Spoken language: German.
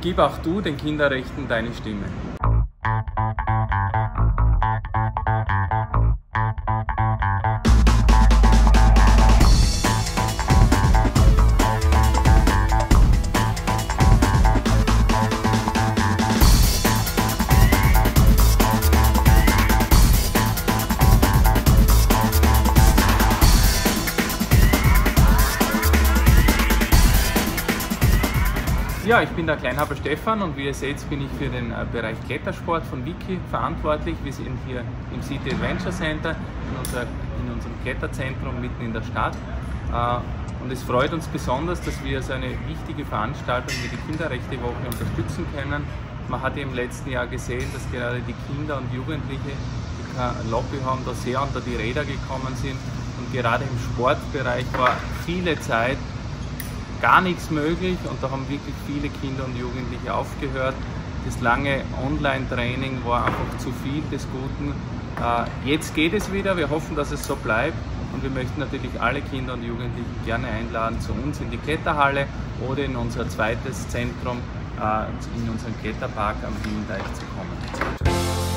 Gib auch du den Kinderrechten deine Stimme. Ja, ich bin der Kleinhaber Stefan und wie ihr seht, bin ich für den äh, Bereich Klettersport von Wiki verantwortlich. Wir sind hier im City Adventure Center in, unser, in unserem Kletterzentrum mitten in der Stadt. Äh, und es freut uns besonders, dass wir so eine wichtige Veranstaltung wie die Kinderrechtewoche unterstützen können. Man hat im letzten Jahr gesehen, dass gerade die Kinder und Jugendliche, die kein Lobby haben, da sehr unter die Räder gekommen sind. Und gerade im Sportbereich war viele Zeit gar nichts möglich und da haben wirklich viele Kinder und Jugendliche aufgehört. Das lange Online-Training war einfach zu viel des Guten. Äh, jetzt geht es wieder, wir hoffen, dass es so bleibt und wir möchten natürlich alle Kinder und Jugendlichen gerne einladen zu uns in die Kletterhalle oder in unser zweites Zentrum, äh, in unseren Kletterpark am Wielendeich zu kommen.